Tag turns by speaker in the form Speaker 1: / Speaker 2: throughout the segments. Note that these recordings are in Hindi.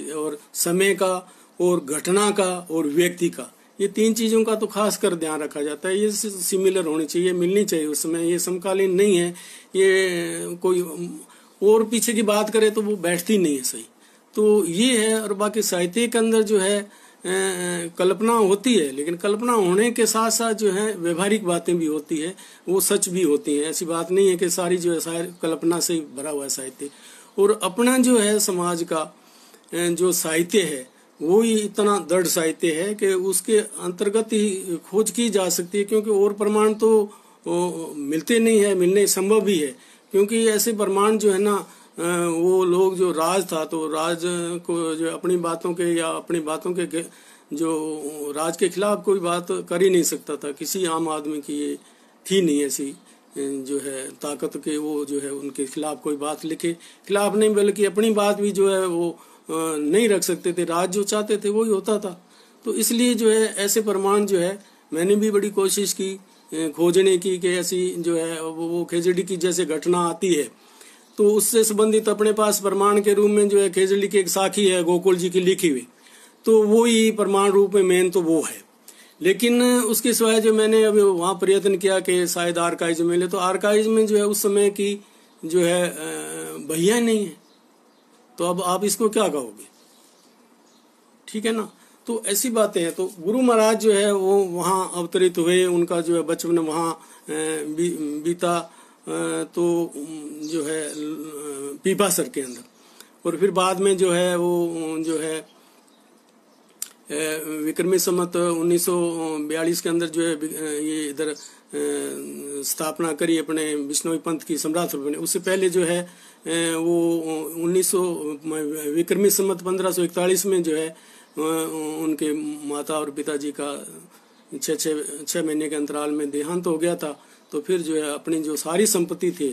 Speaker 1: और समय का, और घटना का, और व्यक्ति का। ये तीन चीज़ों का तो खास कर ध्यान रखा जाता है। ये सिमिलर होनी चाहिए, मिलनी चाहिए उसमें ये समकालीन नहीं है। ये कोई, और पीछे की बात करे तो वो बैठती नहीं है सही। तो ये है और बाकी साहित्य के अंदर जो है कल्पना होती है, लेकिन कल्पना होने के साथ साथ जो है, व्यवहारिक बातें भी होती है। वो सच भी होती है। ऐसी बात नहीं है कि सारी जो है कल्पना से भरा हुआ है साहित्य। और अपना जो है, समाज का जो साहित्य है, वो ही इतना दृढ़ साहित्य है कि उसके अंतर्गत ही खोज की जा सकती है, क्योंकि और प्रमाण तो मिलते नहीं है, मिलने संभव भी है। क्योंकि ऐसे प्रमाण जो है ना वो लोग जो राज था तो राज को जो अपनी बातों के या अपनी बातों के जो राज के खिलाफ कोई बात कर ही नहीं सकता था। किसी आम आदमी की ये थी नहीं ऐसी जो है ताकत के वो जो है उनके खिलाफ कोई बात लिखे। खिलाफ नहीं, बल्कि अपनी बात भी जो है वो नहीं रख सकते थे। राज जो चाहते थे, वही होता था। तो इसलिए जो है, ऐसे प्रमाण जो है, मैंने भी बड़ी कोशिश की खोजने की कि ऐसी जो है, वो खेजड़ी की जैसे घटना आती है। तो उससे संबंधित अपने पास प्रमाण के रूप में जो है, खेजड़ी की एक साखी है, गोकुल जी की लिखी हुई। तो वो ही प्रमाण रूप में मेन तो वो है। लेकिन उसके सिवाय जो मैंने अभी वहाँ प्रयत्न किया कि शायद आर्काइज में ले तो आर्काइज में जो है, उस समय की जो है भैया नहीं है। तो अब आप इसको क्या कहोगे? ठीक है ना? तो ऐसी बातें हैं। तो गुरु महाराज जो है, वो वहाँ अवतरित हुए, उनका जो है बचपन वहाँ बीता तो जो है पीपा सर के अंदर। और फिर बाद में जो है, वो, जो है विक्रमी सम्मत 1942 के अंदर जो है ये इधर स्थापना करी अपने बिश्नोई पंथ की सम्राट बने उससे पहले जो है वो 1900 विक्रमी सम्मत 1541 में जो है उनके माता और पिताजी का छः छः छः महीने के अंतराल में देहांत तो हो गया था। तो फिर जो है अपनी जो सारी संपत्ति थी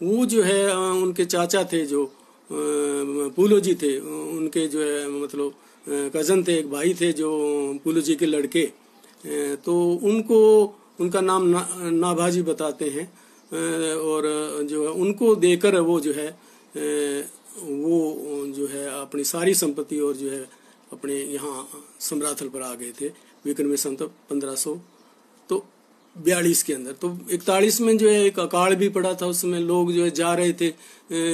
Speaker 1: वो जो है उनके चाचा थे जो पूलो जी थे उनके जो है मतलब कज़न थे एक भाई थे जो पुलू जी के लड़के। तो उनको उनका नाम ना, नाभाजी बताते हैं। और जो है, उनको देकर वो जो है वो, जो है, अपनी सारी संपत्ति और जो है, अपने यहाँ सम्राथल पर आ गए थे। विक्रमी संत पंद्रह सौ तो बयालीस के अंदर। तो इकतालीस में जो है, एक अकाल भी पड़ा था, उसमें लोग जो है, जा रहे थे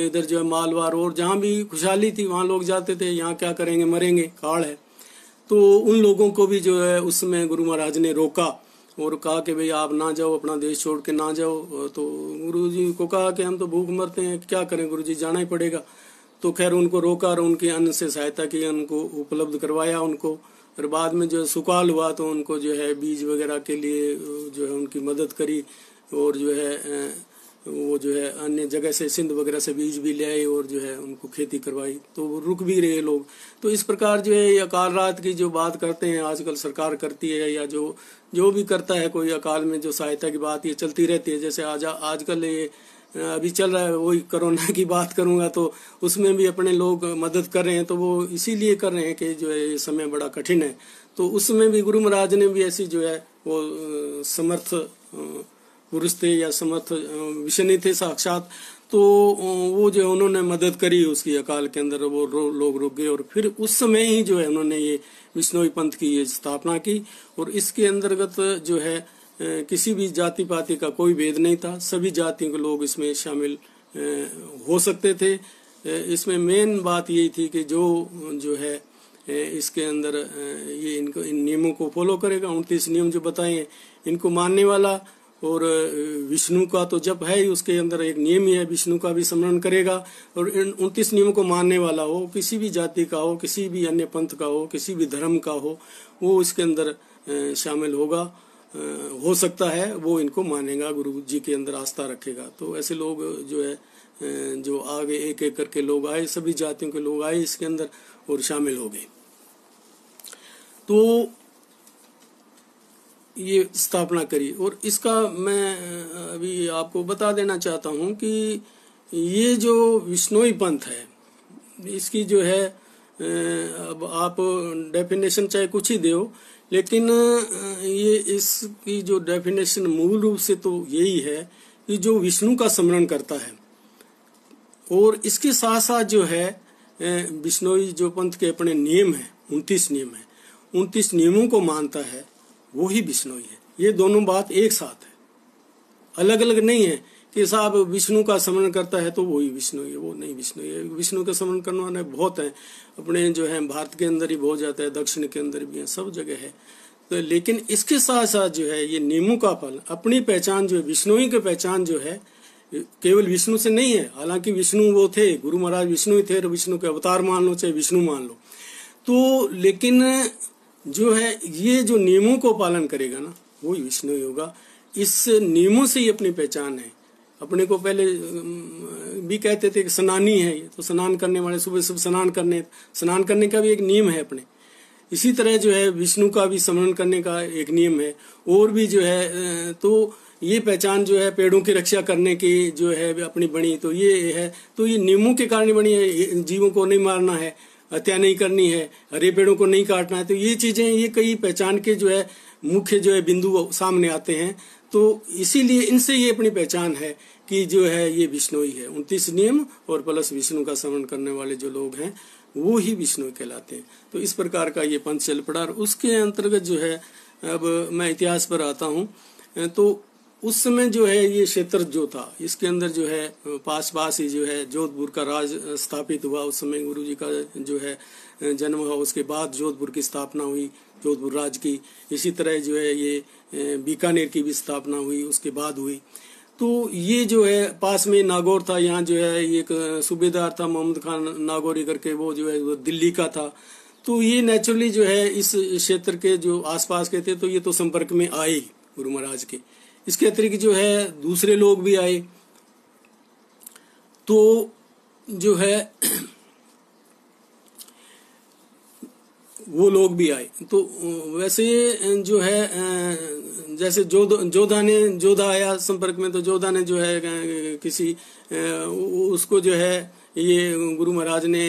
Speaker 1: इधर जो है, मालवार और जहाँ भी खुशहाली थी, वहाँ लोग जाते थे, यहाँ क्या करेंगे, मरेंगे, काल है। तो उन लोगों को भी जो है, उसमें गुरु महाराज ने रोका। और कहा कि भाई आप ना जाओ, अपना देश छोड़ के ना जाओ। तो गुरु जी को कहा कि हम तो भूख मरते हैं, क्या करें? गुरु जी जाना ही पड़ेगा। तो खैर उनको रोका और उनके अन्न से सहायता की, उनको उपलब्ध करवाया उनको। और बाद में जो सुकाल हुआ तो उनको जो है बीज वगैरह के लिए, जो है उनकी मदद करी और जो है वो जो है अन्य जगह से सिंध वगैरह से बीज भी ले आए और जो है उनको खेती करवाई। तो वो रुक भी रहे लोग। तो इस प्रकार जो है अकाल रात की जो बात करते हैं, आजकल सरकार करती है या जो जो भी करता है, कोई अकाल में जो सहायता की बात ये चलती रहती है। जैसे आज, आजकल ये, अभी चल रहा है वही कोरोना की बात करूँगा तो उसमें भी अपने लोग मदद कर रहे हैं। तो वो इसीलिए कर रहे हैं कि जो है ये समय बड़ा कठिन है। तो उसमें भी गुरु महाराज ने भी ऐसी जो है वो समर्थ पुरुष थे या समर्थ विषय थे साक्षात तो वो जो उन्होंने मदद करी उसकी अकाल के अंदर वो रो, लोग रुक गए और फिर उस समय ही जो है उन्होंने ये विष्णोई पंथ की ये स्थापना की और इसके अंतर्गत जो है किसी भी जाति पाति का कोई भेद नहीं था। सभी जातियों के लोग इसमें शामिल हो सकते थे। इसमें मेन बात यही थी कि जो जो है इसके अंदर ये इनको इन नियमों को फॉलो करेगा। उनतीस नियम जो बताए इनको मानने वाला और विष्णु का तो जब है ही, उसके अंदर एक नियम ही है, विष्णु का भी स्मरण करेगा। और इन उनतीस नियमों को मानने वाला हो, किसी भी जाति का हो, किसी भी अन्य पंथ का हो, किसी भी धर्म का हो, वो इसके अंदर शामिल होगा। हो सकता है वो इनको मानेगा, गुरु जी के अंदर आस्था रखेगा। तो ऐसे लोग जो है जो आगे एक एक करके लोग आए, सभी जातियों के लोग आए इसके अंदर और शामिल हो गए। तो ये स्थापना करी। और इसका मैं अभी आपको बता देना चाहता हूँ कि ये जो विष्णोई पंथ है, इसकी जो है अब आप डेफिनेशन चाहे कुछ ही दो लेकिन ये इसकी जो डेफिनेशन मूल रूप से तो यही है कि जो विष्णु का स्मरण करता है। और इसके साथ साथ जो है बिश्नोई जो पंथ के अपने नियम है, उनतीस नियम है। उनतीस नियमों को मानता है। वो ही बिश्नोई है ये दोनों बात एक साथ है। अलग अलग नहीं है कि साहब विष्णु का स्मरण करता है तो वही विष्णु है वो नहीं विष्णु है विष्णु का स्मरण करने वाले बहुत है। अपने जो है, भारत के अंदर ही बहुत जाता है, दक्षिण के अंदर भी है, सब जगह है। तो लेकिन इसके साथ साथ जो है, ये नियमों का फल, अपनी पहचान जो है, विष्णु की पहचान जो है, केवल विष्णु से नहीं है। हालाँकि विष्णु वो थे, गुरु महाराज विष्णु ही थे विष्णु के अवतार मान लो, चाहे विष्णु मान लो। तो लेकिन जो है, ये जो नियमों को पालन करेगा ना, वो विष्णु होगा इस नियमों से ही अपनी पहचान है। अपने को पहले भी कहते थे कि स्नानी है तो स्नान करने वाले, सुबह सुबह स्नान करने स्नान करने का भी एक नियम है अपने। इसी तरह जो है, विष्णु का भी स्मरण करने का एक नियम है। और भी जो है तो ये पहचान जो है, पेड़ों की रक्षा करने की जो है, अपनी बनी तो ये है तो ये नियमों के कारण बनी है जीवों को नहीं मारना है। हत्या नहीं करनी है हरे पेड़ों को नहीं काटना है तो ये चीज़ें, ये कई पहचान के जो है, मुख्य जो है बिंदु सामने आते हैं। तो इसीलिए इनसे ये अपनी पहचान है कि जो है, ये विष्णु ही। है उनतीस नियम और प्लस विष्णु का श्रवण करने वाले जो लोग हैं, वो ही विष्णु कहलाते हैं। तो इस प्रकार का ये पंथ चल पड़ा, और उसके अंतर्गत जो है, अब मैं इतिहास पर आता हूँ। तो उस समय जो है ये क्षेत्र जो था, इसके अंदर जो है पास पास ही जो है जोधपुर का राज स्थापित हुआ। उस समय गुरु जी का जो है, जन्म हुआ। उसके बाद जोधपुर की स्थापना हुई, जोधपुर राज की। इसी तरह जो है ये बीकानेर की भी स्थापना हुई, उसके बाद हुई। तो ये जो है, पास में नागौर था। यहाँ जो है एक, सूबेदार था, मोहम्मद खान नागौरी करके वो जो है, वो दिल्ली का था। तो ये नेचुरली जो है, इस क्षेत्र के जो आसपास के थे तो ये तो संपर्क में आए गुरु महाराज के। इसके अतिरिक्त जो है दूसरे लोग भी आए। तो जो है वो लोग भी आए। तो वैसे जो है, जैसे जोधा जोधा ने, जोधा आया संपर्क में तो जोधा ने जो है, किसी, उसको जो है, ये गुरु महाराज ने,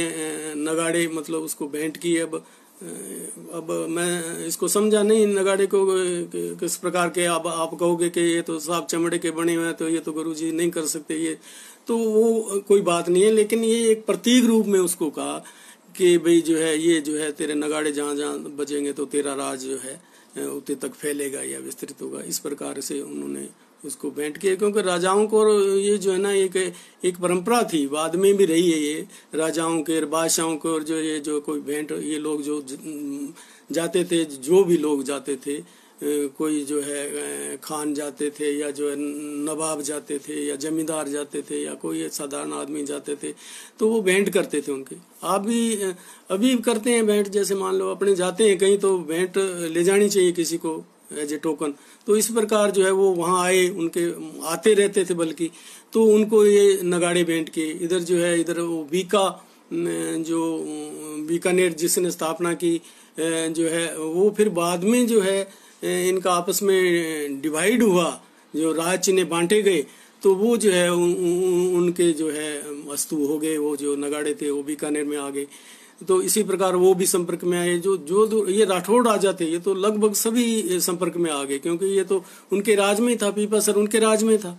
Speaker 1: नगाड़े मतलब उसको भेंट की। अब अब मैं इसको समझा नहीं नगाड़े को किस प्रकार के अब आप कहोगे कि ये तो साफ़ चमड़े के बने हुए हैं तो ये तो गुरु जी नहीं कर सकते ये। तो वो कोई बात नहीं है, लेकिन ये एक प्रतीक रूप में उसको कहा कि भाई जो है, ये जो है तेरे नगाड़े जहाँ जहाँ बजेंगे तो तेरा राज जो है उतने तक फैलेगा या विस्तृत होगा। इस प्रकार से उन्होंने उसको भेंट किया क्योंकि राजाओं को ये जो है ना, एक एक परंपरा थी, बाद में भी रही है ये। राजाओं के बादशाहों को जो ये, जो कोई भेंट, ये लोग जो जाते थे, जो भी लोग जाते थे कोई जो है खान जाते थे या जो है नवाब जाते थे या जमींदार जाते थे या कोई साधारण आदमी जाते थे तो वो भेंट करते थे उनके। आप भी अभी करते हैं भेंट, जैसे मान लो अपने जाते हैं कहीं तो भेंट ले जानी चाहिए किसी को। एज ए टोकन तो इस प्रकार जो है वो वहाँ आए उनके आते रहते थे बल्कि। तो उनको ये नगाड़े बेंट के इधर जो है इधर वो बीका जो बीकानेर जिसने स्थापना की जो है वो फिर बाद में जो है इनका आपस में डिवाइड हुआ जो राज चिन्ह बांटे गए। तो वो जो है उन, उनके जो है वस्तु हो गए वो जो नगाड़े थे वो बीकानेर में आ गए। तो इसी प्रकार वो भी संपर्क में आए, जो जो ये राठौड़ राजा थे, ये तो लगभग सभी संपर्क में आ गए, क्योंकि ये तो उनके राज में ही था, पीपा सर उनके राज में था।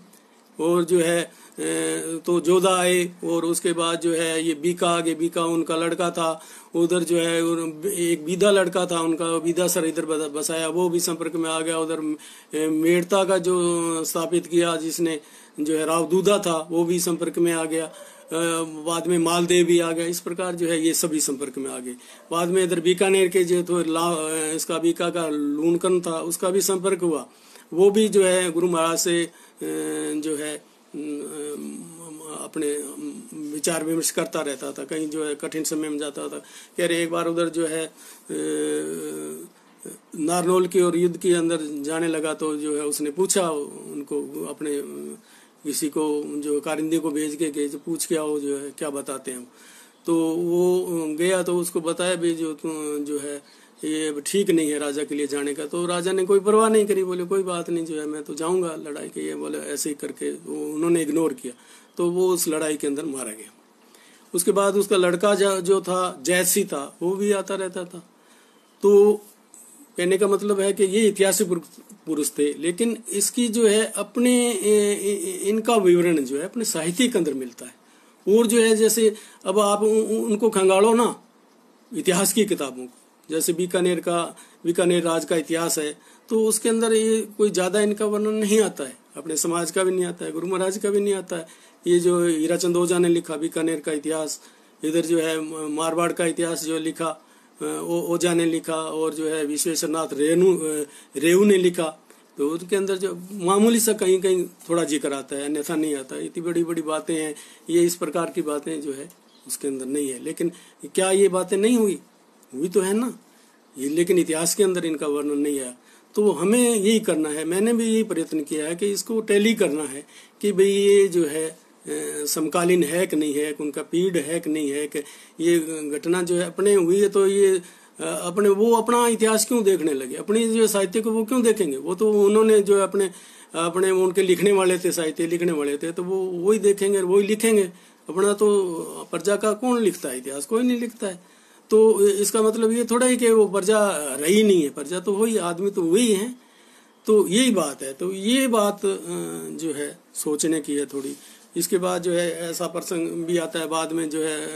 Speaker 1: और जो है तो जोधा आए और उसके बाद जो है ये बीका, आगे बीका उनका लड़का था, उधर जो है एक बीदा लड़का था उनका बीदा सर इधर बसाया, वो भी संपर्क में आ गया उधर मेड़ता का जो स्थापित किया जिसने जो है राव दूधा था, वो भी संपर्क में आ गया बाद में मालदेव भी आ गया, इस प्रकार जो है ये सभी संपर्क में आ गए। बाद में इधर बीकानेर के जो तो इसका बीका का लूनकन था, उसका भी संपर्क हुआ, वो भी जो है गुरु महाराज से जो है अपने विचार विमर्श करता रहता था, कहीं जो है कठिन समय में जाता था कह रहे एक बार उधर जो है नारनौल की और युद्ध के अंदर जाने लगा तो जो है उसने पूछा, उनको अपने, किसी को जो कारिंदे को भेज के गए पूछ के आओ जो है क्या बताते हैं। तो वो गया तो उसको बताया भी जो जो है ये ठीक नहीं है राजा के लिए जाने का। तो राजा ने कोई परवाह नहीं करी, बोले, कोई बात नहीं, जो है, मैं तो जाऊँगा लड़ाई के ये बोले, ऐसे ही करके उन्होंने इग्नोर किया। तो वो उस लड़ाई के अंदर मारा गया। उसके बाद उसका लड़का जो था, जैसी था, वो भी आता रहता था। तो कहने का मतलब है कि ये ऐतिहासिक पुरुष थे, लेकिन इसकी जो है, अपने इनका विवरण जो है, अपने साहित्य के अंदर मिलता है। और जो है, जैसे, अब आप उनको खंगाड़ो ना, इतिहास की किताबों को जैसे बीकानेर का, बीकानेर राज का इतिहास है तो उसके अंदर ये कोई ज़्यादा इनका वर्णन नहीं आता है। अपने समाज का भी नहीं आता है, गुरु महाराज का भी नहीं आता है। ये जो हीरा चंद ओझा ने लिखा बीकानेर का इतिहास, इधर जो है मारवाड़ का इतिहास जो लिखा ओ, ओझा ने लिखा, और जो है विश्वेश्वर नाथ रेणु रेऊ ने लिखा तो उसके अंदर जो मामूली सा कहीं कहीं थोड़ा ज़िक्र आता है, अन्यथा नहीं आता इतनी बड़ी बड़ी बातें हैं, ये इस प्रकार की बातें जो है उसके अंदर नहीं है। लेकिन क्या ये बातें नहीं हुई? हुई तो है ना। ये लेकिन इतिहास के अंदर इनका वर्णन नहीं आया तो हमें यही करना है। मैंने भी यही प्रयत्न किया है कि इसको टैली करना है कि भाई ये जो है समकालीन है कि नहीं है, कि उनका पीढ़ है कि नहीं है, कि ये घटना जो है अपने हुई है तो ये अपने वो अपना इतिहास क्यों देखने लगे? अपनी जो साहित्य को वो क्यों देखेंगे? वो तो उन्होंने जो अपने अपने उनके लिखने वाले थे, साहित्य लिखने वाले थे तो वो वही देखेंगे वही लिखेंगे। अपना तो प्रजा का कौन लिखता है इतिहास? कोई नहीं लिखता है। तो इसका मतलब ये थोड़ा ही कि वो प्रजा रही नहीं है। प्रजा तो वही, आदमी तो वही है। तो यही बात है। तो ये बात जो है, सोचने की है थोड़ी। इसके बाद जो है, ऐसा प्रसंग भी आता है, बाद में जो है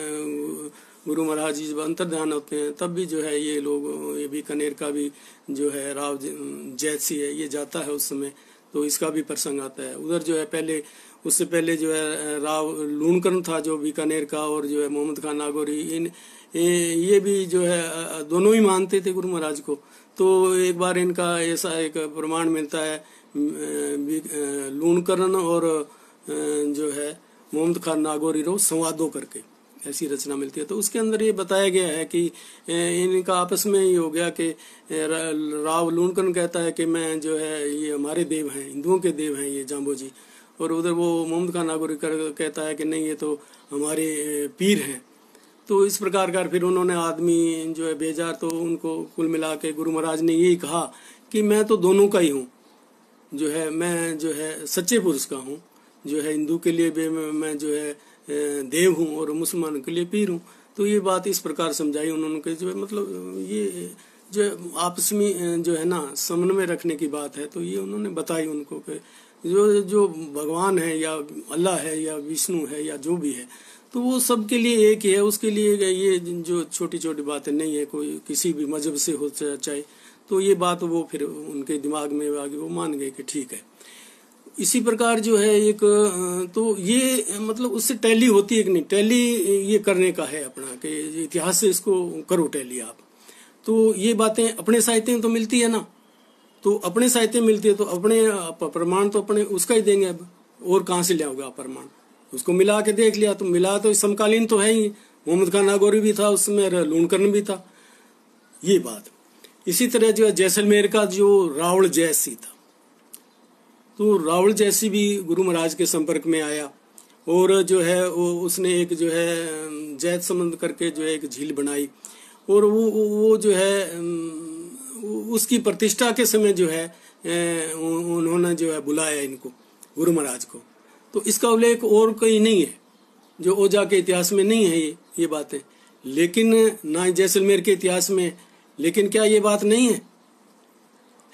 Speaker 1: गुरु महाराज जी जब अंतर ध्यान होते हैं, तब भी जो है, ये लोग, ये भी कनेर का भी जो है, राव जैसी है, ये जाता है उस समय। तो इसका भी प्रसंग आता है। उधर जो है, पहले, उससे पहले जो है, राव लूणकरण था, जो बीकानेर का और जो है, मोहम्मद खान नागौरी, इन ये भी जो है दोनों ही मानते थे गुरु महाराज को। तो एक बार इनका ऐसा एक प्रमाण मिलता है लूणकरण और जो है, मोहम्मद खान नागौरी रो संवादों करके ऐसी रचना मिलती है। तो उसके अंदर ये बताया गया है कि इनका आपस में ही हो गया कि राव लूणकन कहता है कि मैं जो है, ये हमारे देव हैं, हिंदुओं के देव हैं ये जाम्बो जी। और उधर वो मोहम्मद खान नागौरी कहता है कि नहीं, ये तो हमारे पीर हैं। तो इस प्रकार का फिर उन्होंने आदमी जो है भेजा तो उनको कुल मिला के गुरु महाराज ने यही कहा कि मैं तो दोनों का ही हूँ। जो है, मैं जो है सच्चे पुरुष का हूँ। जो है हिंदू के लिए भी मैं जो है देव हूँ और मुसलमान के लिए पीर हूँ। तो ये बात इस प्रकार समझाई उन्होंने कि जो है मतलब ये जो आपस में जो है ना, समन्वय रखने की बात है। तो ये उन्होंने बताई उनको कि जो जो भगवान है या अल्लाह है या विष्णु है या जो भी है तो वो सबके लिए एक ही है, उसके लिए ये जो छोटी छोटी बातें नहीं है, कोई किसी भी मज़हब से हो चाहे तो ये बात वो फिर उनके दिमाग में आगे वो मान गए कि ठीक है। इसी प्रकार जो है एक तो ये मतलब उससे टैली होती है कि नहीं, टैली ये करने का है अपना, कि इतिहास से इसको करो टैली आप। तो ये बातें अपने साहित्य में तो मिलती है ना तो अपने साहित्य मिलती है तो अपने प्रमाण तो अपने उसका ही देंगे अब, और कहाँ से लाओगे आप प्रमाण? उसको मिला के देख लिया तो मिला तो समकालीन तो है ही। मोहम्मद खान नागौरी भी था, उसमें लूणकर्ण भी था। ये बात। इसी तरह जो है जैसलमेर का जो रावल जैसी था। तो रावल जैसी भी गुरु महाराज के संपर्क में आया और जो है वो, उसने एक जो है जैत संबंध करके जो है एक झील बनाई और वो वो जो है उसकी प्रतिष्ठा के समय जो है उन्होंने जो है बुलाया इनको, गुरु महाराज को। तो इसका उल्लेख और कोई नहीं है, जो ओझा के इतिहास में नहीं है ये ये बातें। लेकिन ना जैसलमेर के इतिहास में, लेकिन क्या ये बात नहीं है?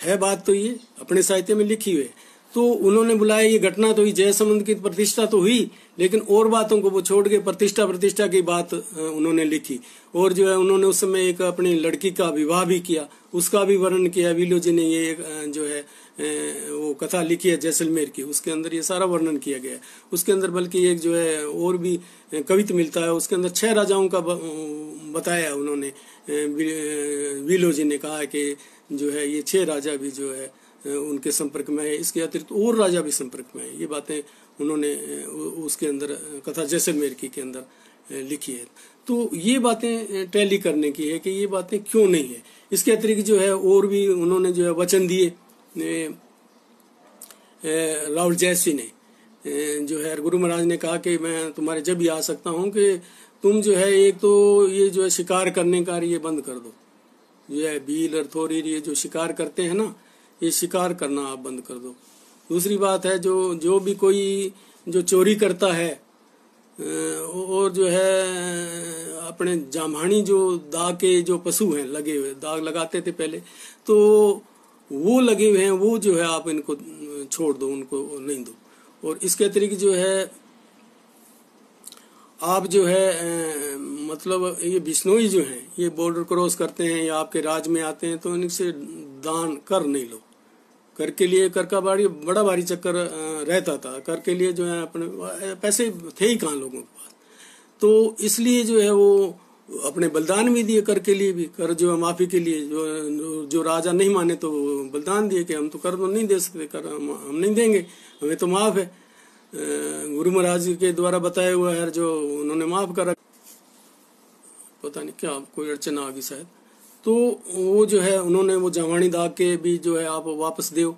Speaker 1: है बात तो ये, अपने साहित्य में लिखी हुई तो उन्होंने बुलाया, ये घटना तो हुई जय संबंध की प्रतिष्ठा तो हुई, लेकिन और बातों को वो छोड़ के प्रतिष्ठा प्रतिष्ठा की बात उन्होंने लिखी। और जो है, उन्होंने उस समय एक अपनी लड़की का विवाह भी किया। उसका भी वर्णन किया, विलो जी ने ये जो है वो कथा लिखी है जैसलमेर की, उसके अंदर ये सारा वर्णन किया गया है। उसके अंदर बल्कि एक जो है, और भी कवित मिलता है, उसके अंदर छह राजाओं का बताया उन्होंने विलो जी ने कहा कि जो है, ये छह राजा भी जो है उनके संपर्क में है, इसके अतिरिक्त और राजा भी संपर्क में है। ये बातें उन्होंने उसके अंदर कथा जैसलमेर की के अंदर लिखी है। तो ये बातें टैली करने की है कि ये बातें क्यों नहीं है? इसके अतिरिक्त जो है और भी उन्होंने जो है वचन दिए राहुल जैसी ने। जो है गुरु महाराज ने कहा कि मैं तुम्हारे जब भी आ सकता हूँ कि तुम जो है एक तो ये जो है शिकार करने का ये बंद कर दो। जो है बील और थोरी ये जो शिकार करते हैं ना, ये शिकार करना आप बंद कर दो। दूसरी बात है जो जो भी कोई जो चोरी करता है और जो है, अपने जामानी जो दाग के जो पशु हैं, लगे हुए दाग लगाते थे पहले तो वो लगे हुए हैं, वो जो है आप इनको छोड़ दो, उनको नहीं दो। और इसके अतिरिक्त जो है, आप जो है मतलब ये बिश्नोई जो है, ये बॉर्डर क्रॉस करते हैं या आपके राज में आते हैं तो इनसे दान कर नहीं लो। कर के लिए कर का बारी बड़ा भारी चक्कर रहता था। कर के लिए जो है अपने पैसे थे ही कहाँ लोगों के पास। तो इसलिए जो है वो अपने बलिदान भी दिए कर के लिए भी कर जो है माफ़ी के लिए जो जो राजा नहीं माने तो बलिदान दिए कि हम तो कर तो नहीं दे सकते कर हम, हम नहीं देंगे हमें तो माफ़ है। गुरु महाराज के द्वारा बताया हुआ है जो उन्होंने माफ़ करा। पता नहीं क्या कोई अड़चना आ गई शायद। तो वो जो है, उन्होंने वो जवानी दाग के भी जो है, आप वापस दो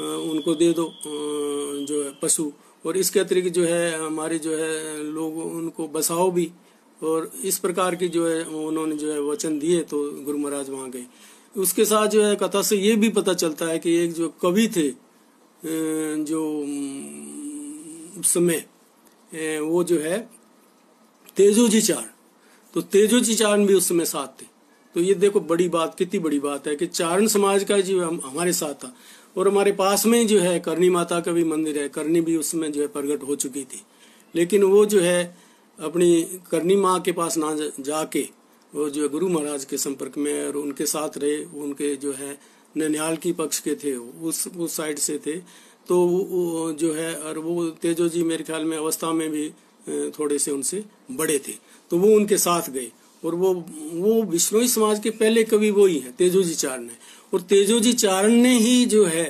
Speaker 1: उनको दे दो जो है, पशु। और इसके अतिरिक्त जो है, हमारे जो है, लोग उनको बसाओ भी। और इस प्रकार की जो है, उन्होंने जो है, वचन दिए तो गुरु महाराज वहाँ गए। उसके साथ जो है, कथा से ये भी पता चलता है कि एक जो कवि थे जो समय वो जो है, तेजोजी चार। तो तेजोजी चार भी उस समय साथ थे। तो ये देखो बड़ी बात कितनी बड़ी बात है कि चारण समाज का जो हम, हमारे साथ था और हमारे पास में जो है करनी माता का भी मंदिर है करनी भी उसमें जो है प्रकट हो चुकी थी। लेकिन वो जो है अपनी करनी माँ के पास ना जाके वो जो है गुरु महाराज के संपर्क में और उनके साथ रहे उनके जो है ननिहाल की पक्ष के थे उस उस साइड से थे। तो वो जो है और वो तेजो जी मेरे ख्याल में अवस्था में भी थोड़े से उनसे बड़े थे। तो वो उनके साथ गए। और वो वो विष्णोई समाज के पहले कवि वो ही है तेजोजी चारण है। और तेजोजी चारण ने ही जो है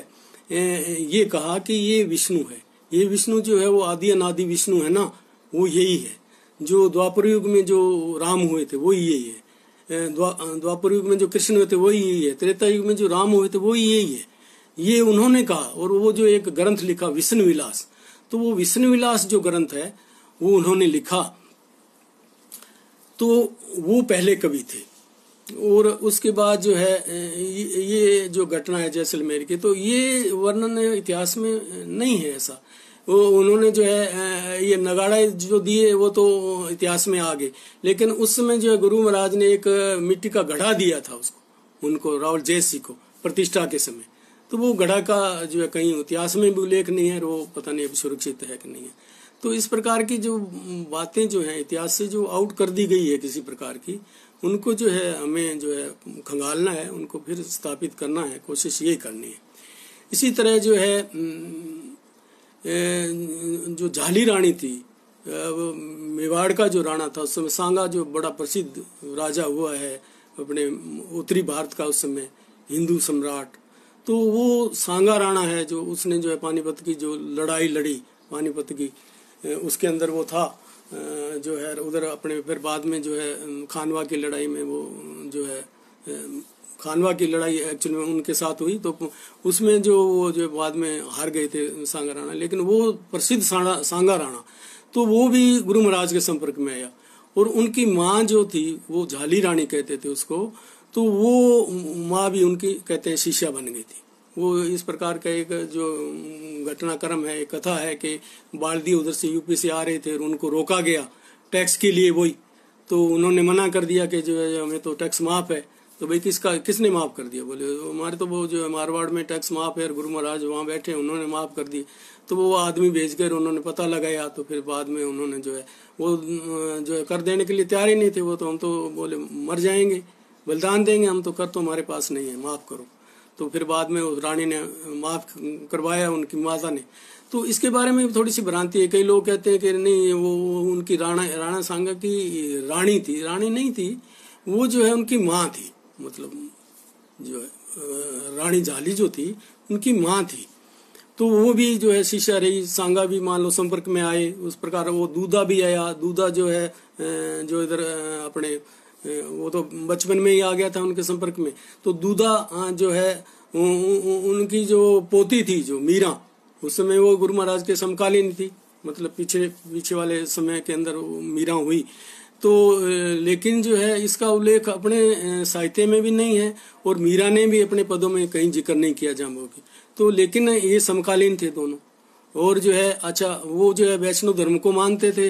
Speaker 1: ये कहा कि ये विष्णु है। ये विष्णु जो है, वो आदि अनादि विष्णु है ना, वो यही है। जो द्वापर युग में जो राम हुए थे, वो यही है। द्वापर युग में जो कृष्ण हुए थे वही यही है। त्रेता युग में जो राम हुए थे, वो यही है। ये उन्होंने कहा, और वो जो एक ग्रंथ लिखा, विष्णु विलास। तो वो विष्णु विलास जो ग्रंथ है, वो उन्होंने लिखा। तो वो पहले कवि थे। और उसके बाद जो है, ये जो घटना है जैसलमेर की तो ये वर्णन इतिहास में नहीं है ऐसा। वो उन्होंने जो है, ये नगाड़ा जो दिए, वो तो इतिहास में आ गए लेकिन उस समय जो है, गुरु महाराज ने एक मिट्टी का घड़ा दिया था उसको, उनको राहुल जैसी को, प्रतिष्ठा के समय। तो वो घड़ा का जो है, कहीं इतिहास में भी उल्लेख नहीं है वो पता नहीं, अभी सुरक्षित है कि नहीं है। तो इस प्रकार की जो बातें जो है, इतिहास से जो आउट कर दी गई है किसी प्रकार की, उनको जो है हमें जो है खंगालना है, उनको फिर स्थापित करना है, कोशिश ये करनी है। इसी तरह जो है जो झाली रानी थी मेवाड़ का जो राणा था, उस समय सांगा जो बड़ा प्रसिद्ध राजा हुआ है, अपने उत्तरी भारत का उस समय हिंदू सम्राट तो वो सांगा राणा है जो उसने जो है पानीपत की जो लड़ाई लड़ी, पानीपत की उसके अंदर वो था जो है, उधर अपने फिर बाद में जो है खानवा की लड़ाई में वो, जो है खानवा की लड़ाई एक्चुअली में उनके साथ हुई तो उसमें जो वो जो बाद में हार गए थे सांगा राणा, लेकिन वो प्रसिद्ध सांगा राणा तो वो भी गुरु महाराज के संपर्क में आया। और उनकी माँ जो थी, वो झाली रानी कहते थे उसको तो वो माँ भी उनकी, कहते हैं, शीशा बन गई थी। वो इस प्रकार का एक जो घटनाक्रम है, एक कथा है कि बाल्दी उधर से यूपी से आ रहे थे और उनको रोका गया टैक्स के लिए वही। तो उन्होंने मना कर दिया कि जो है, हमें तो टैक्स माफ़ है। तो भाई किसका, किसने माफ़ कर दिया? बोले, हमारे तो वो जो है, मारवाड़ में टैक्स माफ़ है और गुरु महाराज वहाँ बैठे उन्होंने माफ़ कर दिए तो वो आदमी भेज कर उन्होंने पता लगाया। तो फिर बाद में उन्होंने जो है, वो, जो है, कर देने के लिए तैयार ही नहीं थे। वो तो हम तो बोले, मर जाएँगे, बलिदान देंगे, हम तो कर तो हमारे पास नहीं है, माफ़ करो। तो फिर बाद में उस रानी ने माफ़ करवाया, उनकी माता ने। तो इसके बारे में थोड़ी सी भ्रांति है। कई लोग कहते हैं कि नहीं, वो उनकी राणा राणा सांगा की रानी थी। रानी नहीं थी, वो जो है उनकी माँ थी। मतलब जो है रानी जाली जो थी, उनकी माँ थी। तो वो भी जो है शीशा रही, सांगा भी मान लो संपर्क में आए, उस प्रकार वो दूधा भी आया। दूधा जो है जो इधर अपने वो तो बचपन में ही आ गया था उनके संपर्क में। तो दूधा जो है उनकी जो पोती थी, जो मीरा, उस समय वो गुरु महाराज के समकालीन थी। मतलब पीछे पीछे वाले समय के अंदर मीरा हुई। तो लेकिन जो है, इसका उल्लेख अपने साहित्य में भी नहीं है और मीरा ने भी अपने पदों में कहीं ज़िक्र नहीं किया जाम्बो की। तो लेकिन ये समकालीन थे दोनों। और जो है अच्छा वो जो है वैष्णव धर्म को मानते थे।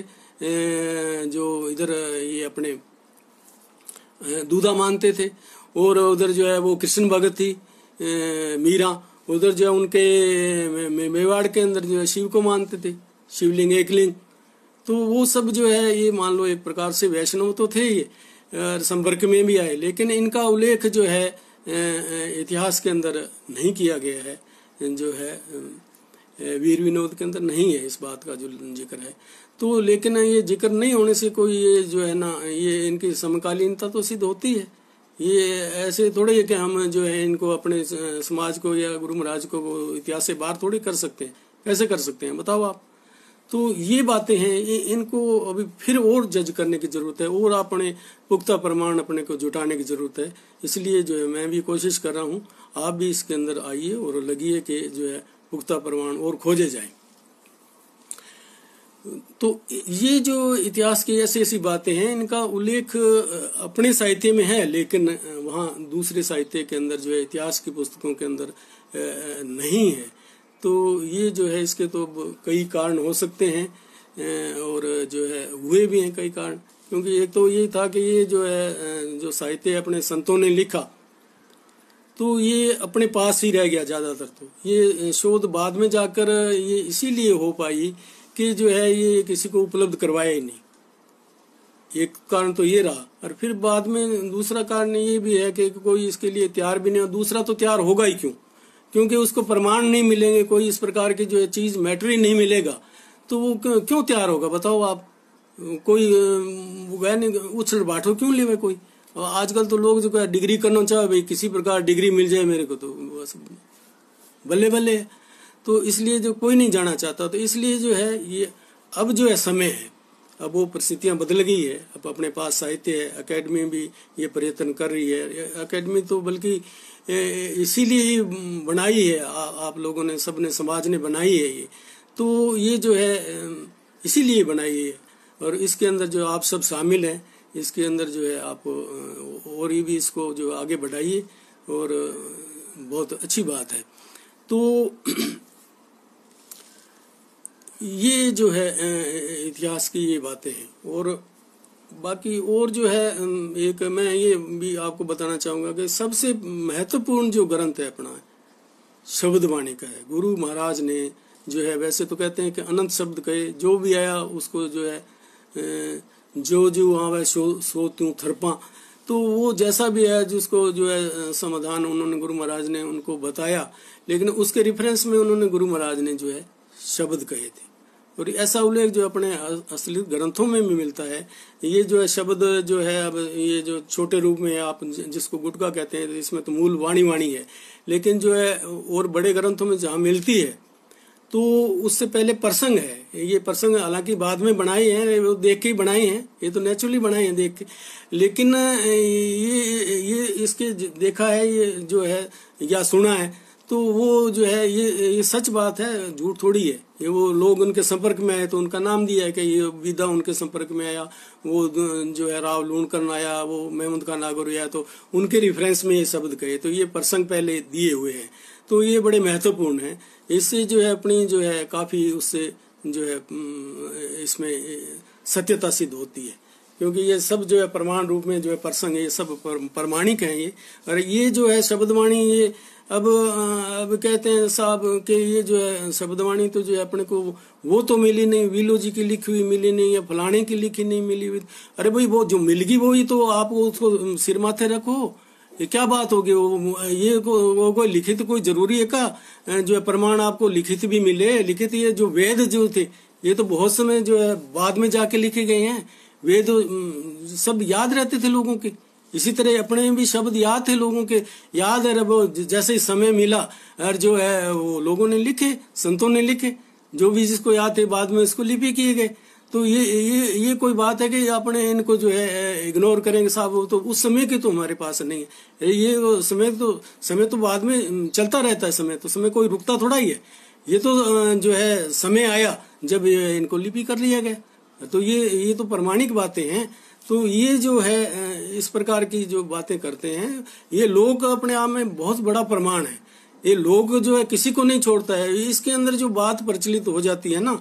Speaker 1: जो इधर, ये अपने दूधा मानते थे। और उधर जो है वो कृष्ण भगत थी मीरा। उधर जो है उनके मेवाड़ के अंदर जो है शिव को मानते थे, शिवलिंग, एकलिंग। तो वो सब जो है, ये मान लो एक प्रकार से वैष्णव तो थे ये संपर्क में भी आए। लेकिन इनका उल्लेख जो है इतिहास के अंदर नहीं किया गया है। जो है वीर विनोद के अंदर नहीं है इस बात का जो ज़िक्र है। तो लेकिन ये ज़िक्र नहीं होने से कोई ये जो है ना, ये इनकी समकालीनता तो सिद्ध होती है। ये ऐसे थोड़े है कि हम जो है इनको अपने समाज को या गुरु महाराज को इतिहास से बाहर थोड़ी कर सकते हैं। कैसे कर सकते हैं, बताओ आप। तो ये बातें हैं ये इनको अभी फिर और जज करने की ज़रूरत है, और अपने पुख्ता प्रमाण अपने को जुटाने की ज़रूरत है। इसलिए जो है मैं भी कोशिश कर रहा हूँ, आप भी इसके अंदर आइए और लगिए कि जो है पुख्ता प्रमाण और खोजे जाए। तो ये जो इतिहास की ऐसी ऐसी बातें हैं, इनका उल्लेख अपने साहित्य में है, लेकिन वहाँ दूसरे साहित्य के अंदर जो है, इतिहास की पुस्तकों के अंदर नहीं है। तो ये जो है, इसके तो कई कारण हो सकते हैं और जो है, हुए भी हैं कई कारण। क्योंकि एक तो ये था कि ये जो है जो साहित्य अपने संतों ने लिखा तो ये अपने पास ही रह गया ज़्यादातर तो। ये शोध बाद में जाकर ये इसीलिए हो पाई कि जो है ये किसी को उपलब्ध करवाया ही नहीं। एक कारण तो ये रहा। और फिर बाद में दूसरा कारण ये भी है कि कोई इसके लिए तैयार भी नहीं, और दूसरा तो तैयार होगा ही क्यों? क्योंकि उसको प्रमाण नहीं मिलेंगे, कोई इस प्रकार की जो है चीज़ मैटर ही नहीं मिलेगा। तो वो क्यों तैयार होगा? बताओ आप। कोई वह नहीं, उछल बांटो क्यों ले कोई? आजकल तो लोग जो डिग्री करना चाहे भाई, किसी प्रकार डिग्री मिल जाए मेरे को तो बस बल्ले बल्ले तो इसलिए जो कोई नहीं जाना चाहता तो इसलिए जो है ये अब जो है समय है। अब वो परिस्थितियाँ बदल गई है। अब अपने पास साहित्य है अकेडमी भी ये प्रयत्न कर रही है। अकेडमी तो बल्कि इसीलिए ही बनाई है। आ, आप लोगों ने सबने समाज ने बनाई है ये। तो ये जो है इसीलिए बनाई है। और इसके अंदर जो आप सब शामिल हैं इसके अंदर जो है आप और भी इसको जो आगे बढ़ाइए और बहुत अच्छी बात है। तो ये जो है इतिहास की ये बातें हैं। और बाकी और जो है एक मैं ये भी आपको बताना चाहूँगा कि सबसे महत्वपूर्ण जो ग्रंथ है अपना, शब्दवाणी का है। गुरु महाराज ने जो है, वैसे तो कहते हैं कि अनंत शब्द कहे, जो भी आया उसको जो है जो जो आवे सो सो तू थरपा तो वो जैसा भी है जिसको जो है समाधान उन्होंने गुरु महाराज ने उनको बताया, लेकिन उसके रिफरेंस में उन्होंने गुरु महाराज ने जो है, शब्द कहे थे। और ऐसा उल्लेख जो अपने असली ग्रंथों में भी मिलता है, ये जो है शब्द जो है अब ये जो छोटे रूप में आप जिसको गुटका कहते हैं, इसमें तो मूल वाणी वाणी है, लेकिन जो है और बड़े ग्रंथों में जहाँ मिलती है तो उससे पहले प्रसंग है। ये प्रसंग हालाँकि बाद में बनाए हैं, वो देख के ही बनाए हैं, ये तो नेचुरली बनाए हैं, देख के। लेकिन, ये ये इसके देखा है, ये जो है या सुना है तो वो जो है, ये ये सच बात है, झूठ थोड़ी है। ये वो लोग उनके संपर्क में आए तो उनका नाम दिया है कि ये विदा उनके संपर्क में आया, वो जो है राव लूणकर आया, वो महमूद खान नागौर आया तो उनके रिफरेंस में ये शब्द कहे तो ये प्रसंग पहले दिए हुए हैं। तो ये बड़े महत्वपूर्ण है। इससे जो है अपनी जो है काफ़ी उससे जो है इसमें सत्यता सिद्ध होती है। क्योंकि ये सब जो है प्रमाण रूप में जो है प्रसंग है, ये सब प्रमाणिक है ये। और ये जो है शब्दवाणी, ये अब अब कहते हैं साहब के ये जो है शब्दवाणी तो जो है अपने को वो तो मिली नहीं वीलो जी की लिखी हुई मिली नहीं या फलाने की लिखी नहीं मिली हुई। अरे भाई वो जो मिल गई वो ही तो आप उसको सिर माथे रखो। ये क्या बात होगी वो ये को, वो कोई लिखित कोई ज़रूरी है का? जो है प्रमाण आपको लिखित भी मिले। लिखित ये जो वेद जो थे ये तो बहुत समय जो है बाद में जाके लिखे गए हैं। वेद सब याद रहते थे लोगों के। इसी तरह अपने भी शब्द याद थे लोगों के। याद है वो जैसे समय मिला, और जो है, वो लोगों ने लिखे, संतों ने लिखे, जो भी जिसको याद थे बाद में इसको लिपि किए गए। तो ये ये ये कोई बात है कि अपने इनको जो है इग्नोर करेंगे साहब तो उस समय की तो हमारे पास नहीं है। ये समय तो समय तो बाद में चलता रहता है समय तो समय कोई रुकता थोड़ा ही है। ये तो जो है, समय आया जब इनको लिपि कर लिया गया। तो ये ये तो प्रमाणिक बातें हैं। तो ये जो है इस प्रकार की जो बातें करते हैं, ये लोग अपने आप में बहुत बड़ा प्रमाण है। ये लोग जो है, किसी को नहीं छोड़ता है। इसके अंदर जो बात प्रचलित हो जाती है ना,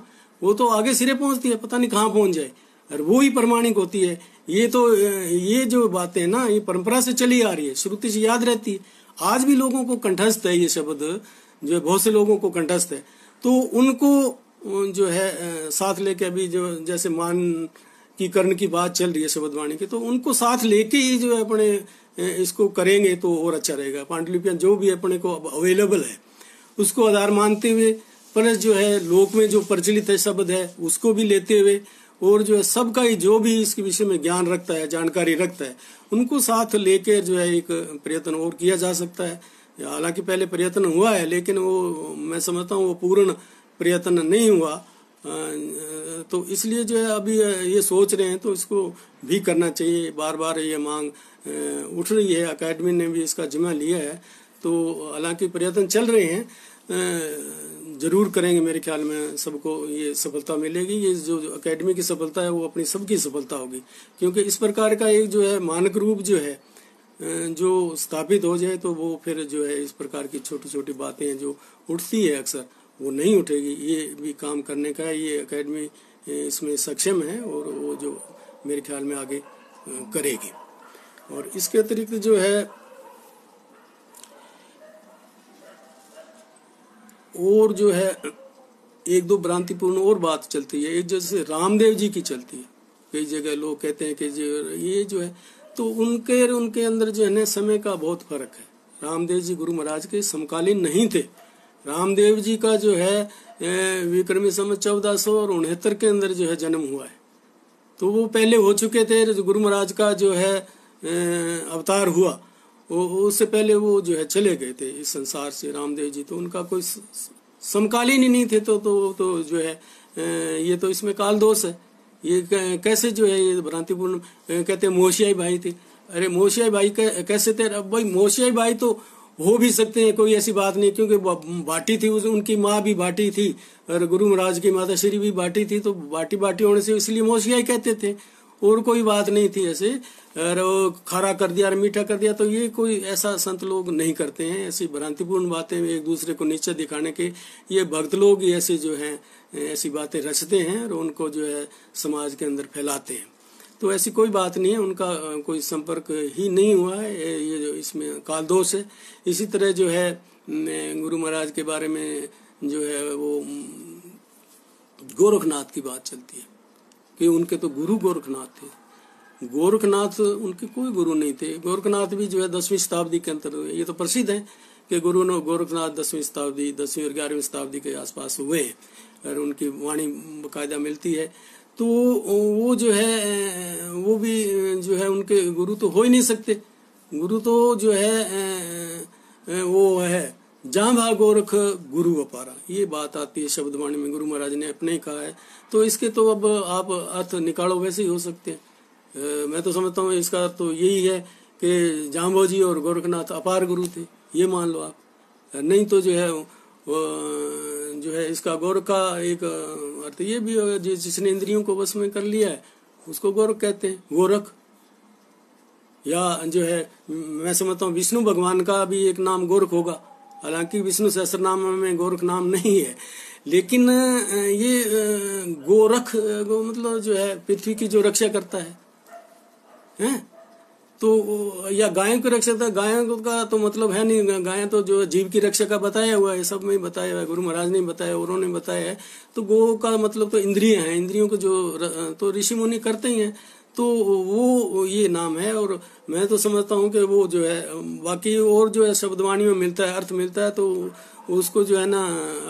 Speaker 1: वो तो आगे सिरे पहुँचती है, पता नहीं कहाँ पहुँच जाए। और वो ही प्रमाणिक होती है। ये तो ये जो बातें ना, ये परंपरा से चली आ रही है। श्रुति से याद रहती है। आज भी लोगों को कंठस्थ है ये शब्द, जो है, बहुत से लोगों को कंठस्थ है। तो उनको जो है साथ लेके अभी जो, जैसे मान की कर्ण की बात चल रही है शब्दवाणी की तो उनको साथ लेके ही जो है अपने इसको करेंगे तो और अच्छा रहेगा। पांडुलिपियाँ जो भी अपने को अवेलेबल है, उसको आधार मानते हुए प्लस जो है लोक में जो प्रचलित है शब्द है, उसको भी लेते हुए, और जो है सबका ही जो भी इसके विषय में ज्ञान रखता है, जानकारी रखता है, उनको साथ लेकर जो है एक प्रयत्न और किया जा सकता है। हालाँकि पहले प्रयत्न हुआ है, लेकिन वो, मैं समझता हूँ वो पूर्ण प्रयत्न नहीं हुआ। तो इसलिए जो है अभी ये सोच रहे हैं तो इसको भी करना चाहिए। बार बार ये मांग उठ रही है। अकेडमी ने भी इसका जिम्मा लिया है। तो हालाँकि प्रयत्न चल रहे हैं। ज़रूर करेंगे मेरे ख्याल में सबको ये सफलता मिलेगी। ये जो अकेडमी की सफलता है, वो अपनी सबकी सफलता होगी। क्योंकि इस प्रकार का एक जो है मानक रूप जो है जो स्थापित हो जाए तो वो फिर जो है इस प्रकार की छोटी छोटी बातें जो उठती है अक्सर। वो नहीं उठेगी। ये भी काम करने का ये अकेडमी इसमें सक्षम है और वो जो मेरे ख्याल में आगे करेगी। और इसके अतिरिक्त जो है, और जो है, एक दो भ्रांतिपूर्ण और बात चलती है। एक जैसे रामदेव जी की चलती है। कई जगह लोग कहते हैं कि ये जो है तो उनके उनके अंदर जो है, ना समय का बहुत फ़र्क है। रामदेव जी गुरु महाराज के समकालीन नहीं थे। रामदेव जी का जो है विक्रमी समय चौदह सौ और उनहत्तर के अंदर जो है जन्म हुआ है। तो वो पहले हो चुके थे, गुरु महाराज का जो है अवतार हुआ। वो उससे पहले वो जो है चले गए थे इस संसार से, रामदेव जी। तो उनका कोई समकालीन ही नहीं थे तो तो तो जो है ये तो इसमें काल दोष है। ये कैसे जो है ये भ्रांतिपूर्ण कहते मोशियाई भाई थे। अरे, मोशियाई भाई कैसे थे? अब भाई, मोशियाई भाई तो हो भी सकते हैं, कोई ऐसी बात नहीं, क्योंकि बाटी थी उनकी माँ भी बाटी थी, और गुरु महाराज की माता श्री भी बाटी थी तो बाटी बाटी होने से इसलिए मोशियाई कहते थे। और कोई बात नहीं थी ऐसे, और खारा कर दिया, और मीठा कर दिया तो ये कोई ऐसा संत लोग नहीं करते हैं, ऐसी भ्रांतिपूर्ण बातें एक दूसरे को नीचे दिखाने के, ये भक्त लोग ऐसे जो हैं, ऐसी बातें रचते हैं, और उनको जो है समाज के अंदर फैलाते हैं। तो ऐसी कोई बात नहीं है, उनका कोई संपर्क ही नहीं हुआ है, ये जो इसमें काल दोष है। इसी तरह जो है गुरु महाराज के बारे में जो है, वो गोरखनाथ की बात चलती है, कि उनके तो गुरु गोरखनाथ थे। गोरखनाथ उनके कोई गुरु नहीं थे। गोरखनाथ भी जो है, दसवीं शताब्दी के अंतर ये तो प्रसिद्ध है कि गुरु ने, गोरखनाथ दसवीं शताब्दी, दसवीं और ग्यारहवीं शताब्दी के आसपास हुए हैं, और उनकी वाणी बाकायदा मिलती है। तो वो जो है वो भी जो है उनके गुरु तो हो ही नहीं सकते। गुरु तो जो है वो है जहाँ गोरख गुरु अपारा। ये बात आती है शब्दवाणी में, गुरु महाराज ने अपने ही कहा है। तो इसके तो अब आप अर्थ निकालो, वैसे ही हो सकते हैं। मैं तो समझता हूँ, इसका तो यही है कि जाम्बो जी और गोरखनाथ अपार गुरु थे, ये मान लो आप। नहीं तो जो है जो है, इसका गोरख का एक, अर्थ ये भी होगा जिसने इंद्रियों को बस में कर लिया है, उसको गोरख कहते हैं, गोरख। या, जो है, मैं समझता हूँ, विष्णु भगवान का भी एक नाम गोरख होगा। हालाँकि विष्णु सहस्र नाम में गोरख नाम नहीं है। लेकिन, ये, गोरख मतलब जो है, पृथ्वी की जो रक्षा करता है, हैं? तो या गायों की रक्षा था, गायों का तो मतलब है नहीं, गाय तो जो जीव की रक्षा का बताया हुआ है, सब में बताया हुआ है, गुरु महाराज ने बताया, औरों ने बताया है। तो गो का मतलब तो इंद्रिय है, इंद्रियों को जो तो ऋषि मुनि करते ही हैं। तो वो, ये नाम है, और मैं तो समझता हूँ कि वो जो है, बाकी और जो है शब्दवाणी में मिलता है, अर्थ मिलता है तो उसको जो है ना,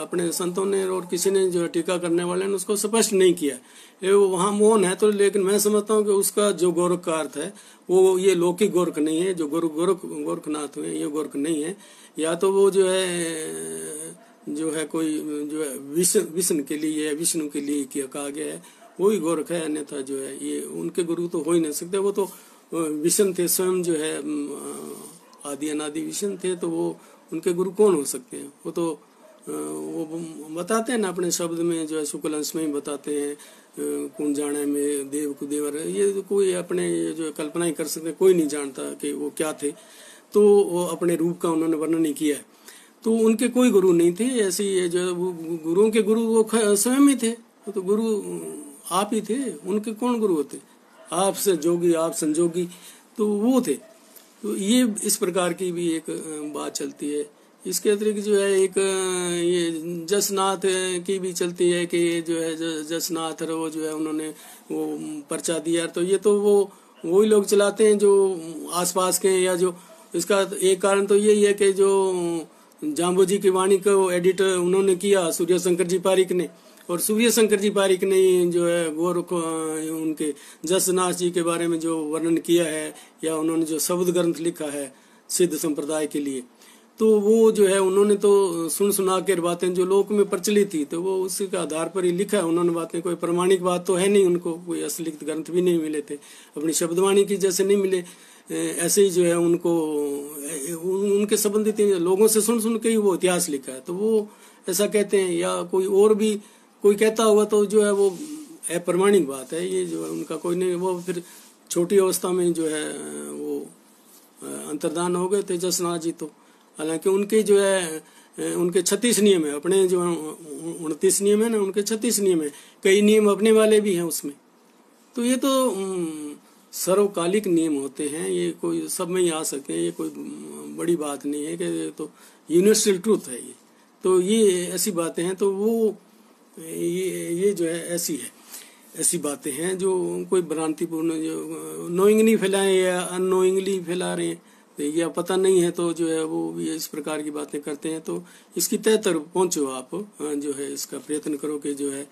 Speaker 1: अपने संतों ने और किसी ने जो टीका करने वाले ने उसको स्पष्ट नहीं किया। ये वहाँ मौन है तो लेकिन मैं समझता हूँ कि उसका जो गोरख का अर्थ है, वो ये लौकिक गोरख नहीं है, जो गोरख गोरख, गोरखनाथ हुए ये गोरख नहीं है। या तो वो जो है जो है कोई, जो है विष्णु विष्णु के लिए विष्णु के लिए किया, कहा गया है, वही गोरख है, अन्यथा जो है ये उनके गुरु तो हो ही नहीं सकते। वो तो विष्णु थे, स्वयं जो है आदि, अनादि विष्णु थे तो वो उनके गुरु कौन हो सकते हैं? वो तो वो बताते हैं ना अपने शब्द में, जो है शुक्ल अंश में ही बताते हैं कौन जाने में, देव को देवर, ये तो कोई अपने जो कल्पना ही कर सकते कोई नहीं जानता कि वो क्या थे। तो वो अपने रूप का उन्होंने वर्णन नहीं किया है। तो उनके कोई गुरु नहीं थे, ऐसे जो गुरुओं के गुरु वो स्वयं ही थे। तो गुरु, आप ही थे, उनके कौन गुरु होते? आप से जोगी, आप संजोगी तो वो थे। तो ये इस प्रकार की भी एक बात चलती है। इसके अतिरिक्त जो है एक ये जसनाथ की भी चलती है कि जो है जसनाथ वो जो है उन्होंने वो पर्चा दिया। तो ये तो वो, वही लोग चलाते हैं जो आसपास के या जो, इसका एक कारण तो यही है कि जो जाम्बू जी की वाणी को एडिट उन्होंने किया सूर्य शंकर जी पारिक ने। और सूर्य शंकर जी पारिक ने जो है गौर उनके जसनाथ जी के बारे में जो वर्णन किया है या उन्होंने जो शब्द ग्रंथ लिखा है सिद्ध संप्रदाय के लिए तो वो जो है उन्होंने तो सुन सुना कर बातें जो लोक में प्रचलित थी तो वो उसके आधार पर ही लिखा है। उन्होंने बातें, कोई प्रमाणिक बात तो है नहीं, उनको कोई असलिखित ग्रंथ भी नहीं मिले थे, अपनी शब्दवाणी की जैसे नहीं मिले ऐसे ही जो है उनको उनके संबंधित लोगों से सुन सुन के ही वो इतिहास लिखा है। तो वो ऐसा कहते हैं, या कोई और भी कोई कहता होगा तो जो है वो अप्रमाणिक बात है, ये जो है उनका कोई नहीं, वो फिर छोटी अवस्था में जो है, वो अंतर्दान हो गए थे जसनाथ जी तो। हालाँकि उनके जो है उनके छत्तीस नियम है, अपने जो उनतीस नियम है ना, उनके छत्तीस नियम है, कई नियम अपने वाले भी हैं उसमें। तो ये तो सर्वकालिक नियम होते हैं, ये कोई सब में ही आ सके, ये कोई बड़ी बात नहीं है कि तो यूनिवर्सल ट्रूथ है ये। तो ये ऐसी बातें हैं तो वो ये ये जो है, ऐसी है। ऐसी बातें हैं जो कोई भ्रांतिपूर्ण जो नोइंगली फैलाए या अनोइंगली फैला रहे हैं। या पता नहीं है तो जो है वो भी इस प्रकार की बातें करते हैं। तो इसकी तय तर पहुंचो आप जो है इसका प्रयत्न करो कि जो है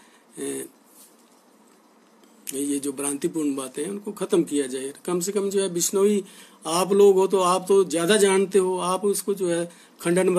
Speaker 1: ये जो भ्रांतिपूर्ण बातें हैं उनको खत्म किया जाए। कम से कम जो है बिश्नोई आप लोग हो तो आप तो ज़्यादा जानते हो। आप उसको जो है खंडन